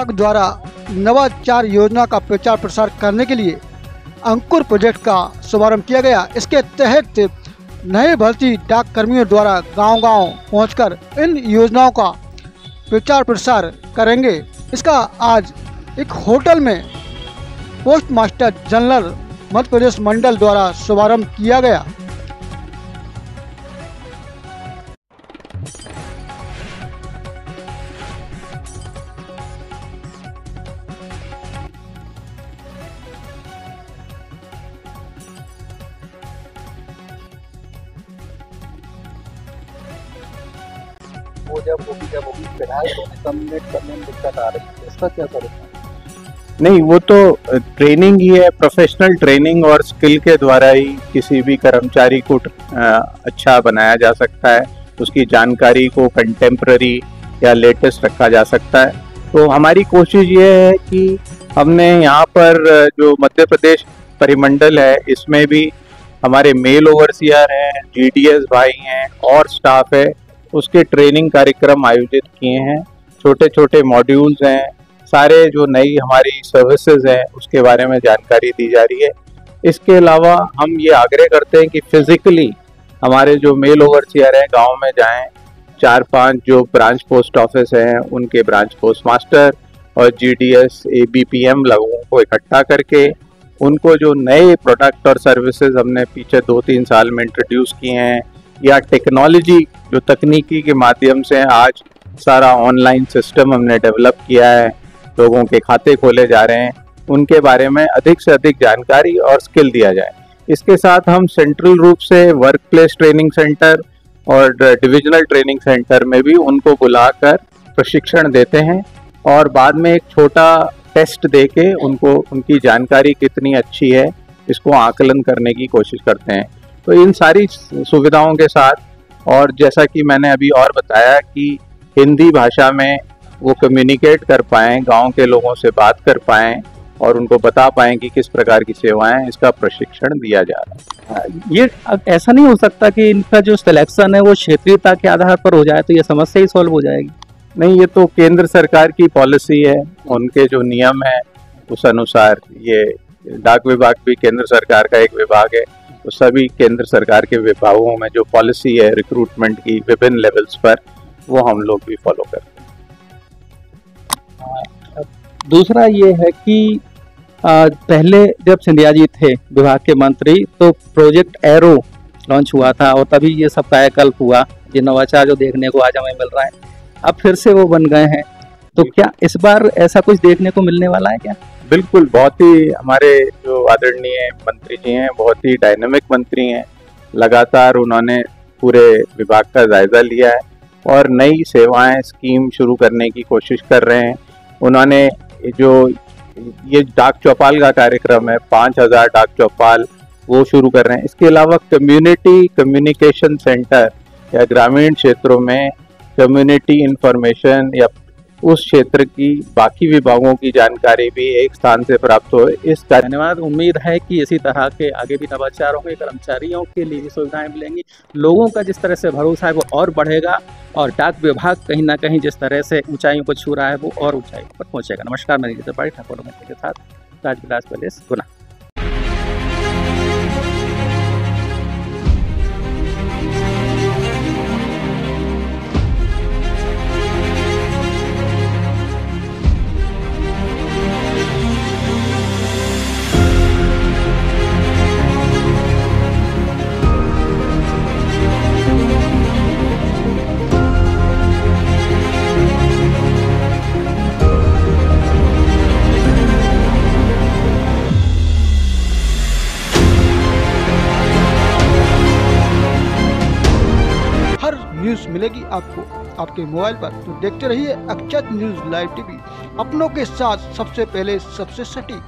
विभाग द्वारा नवाचार योजना का प्रचार प्रसार करने के लिए अंकुर प्रोजेक्ट का शुभारंभ किया गया। इसके तहत नए भर्ती डाक कर्मियों द्वारा गांव-गांव पहुंचकर इन योजनाओं का प्रचार प्रसार करेंगे। इसका आज एक होटल में post master general Madhya Pradesh मंडल द्वारा शुभारंभ किया गया। वो जब वो जब वो फ़िलहाल तो कम्युनिकेट करने में दिक्कत आ रही है इसका क्या करें? नहीं, वो तो ट्रेनिंग ही है प्रोफेशनल ट्रेनिंग और स्किल के द्वारा ही किसी भी कर्मचारी को अच्छा बनाया जा सकता है। उसकी जानकारी को कंटेम्प्ररी या लेटेस्ट रखा जा सकता है। तो हमारी कोशिश ये है कि हमने यहाँ पर जो मध्य प्रदेश परिमंडल है, इसमें भी हमारे मेल ओवरसियर हैं जीडीएस भाई हैं, और स्टाफ है। उसके ट्रेनिंग कार्यक्रम आयोजित किए हैं। छोटे छोटे मॉड्यूल्स हैं। सारे जो नई हमारी सर्विसेज़ हैं, उसके बारे में जानकारी दी जा रही है। इसके अलावा हम ये आग्रह करते हैं कि फिजिकली हमारे जो मेल ओवरसियर हैं, गाँव में जाएँ। चार पाँच जो ब्रांच पोस्ट ऑफ़िस हैं, उनके ब्रांच पोस्ट मास्टर और G D S A B P M लोगों को इकट्ठा करके उनको जो नए प्रोडक्ट और सर्विसेज़ हमने पीछे दो तीन साल में इंट्रोड्यूस किए हैं या टेक्नोलॉजी जो तकनीकी के माध्यम से आज सारा ऑनलाइन सिस्टम हमने डेवलप किया है, लोगों के खाते खोले जा रहे हैं, उनके बारे में अधिक से अधिक जानकारी और स्किल दिया जाए। इसके साथ हम सेंट्रल रूप से वर्क प्लेस ट्रेनिंग सेंटर और डिविजनल ट्रेनिंग सेंटर में भी उनको बुलाकर प्रशिक्षण देते हैं और बाद में एक छोटा टेस्ट दे के उनको, उनकी जानकारी कितनी अच्छी है, इसको आकलन करने की कोशिश करते हैं। तो इन सारी सुविधाओं के साथ और जैसा कि मैंने अभी और बताया कि हिंदी भाषा में वो कम्युनिकेट कर पाएँ गाँव के लोगों से बात कर पाएँ और उनको बता पाएँ कि किस प्रकार की सेवाएँ इसका प्रशिक्षण दिया जा रहा है। ये अब ऐसा नहीं हो सकता कि इनका जो सिलेक्शन है वो क्षेत्रीयता के आधार पर हो जाए तो ये समस्या ही सॉल्व हो जाएगी। नहीं ये तो केंद्र सरकार की पॉलिसी है उनके जो नियम है उस अनुसार ये डाक विभाग भी केंद्र सरकार का एक विभाग है तो सभी केंद्र सरकार के विभागों में जो पॉलिसी है रिक्रूटमेंट की विभिन्न लेवल्स पर वो हम लोग भी फॉलो करते हैं। दूसरा ये है कि आ, पहले जब सिंधिया जी थे विभाग के मंत्री तो प्रोजेक्ट एरो लॉन्च हुआ था और तभी ये सब कायाकल्प हुआ ये नवाचार जो देखने को आज हमें मिल रहा है। अब फिर से वो बन गए हैं। तो क्या इस बार ऐसा कुछ देखने को मिलने वाला है क्या? बिल्कुल, बहुत ही हमारे जो आदरणीय मंत्री जी हैं, बहुत ही डायनेमिक मंत्री हैं। लगातार उन्होंने पूरे विभाग का जायजा लिया है और नई सेवाएँ स्कीम शुरू करने की कोशिश कर रहे हैं। उन्होंने जो ये डाक चौपाल का कार्यक्रम है, पाँच हज़ार डाक चौपाल, वो शुरू कर रहे हैं। इसके अलावा कम्युनिटी कम्युनिकेशन सेंटर या ग्रामीण क्षेत्रों में कम्युनिटी इंफॉर्मेशन या उस क्षेत्र की बाकी विभागों की जानकारी भी एक स्थान से प्राप्त हो। इस धन्यवाद। उम्मीद है कि इसी तरह के आगे भी नवाचार होंगे कर्मचारियों के लिए सुविधाएँ मिलेंगी। लोगों का जिस तरह से भरोसा है वो और बढ़ेगा और डाक विभाग कहीं ना कहीं जिस तरह से ऊंचाइयों को छू रहा है वो और ऊंचाई पर पहुंचेगा। नमस्कार मैं नीति त्रिपाठी ठाकुर के साथ। राजविलास पैलेस, गुना। न्यूज़ मिलेगी आपको आपके मोबाइल पर। तो देखते रहिए अक्षत न्यूज़ लाइव टीवी। अपनों के साथ सबसे पहले सबसे सटीक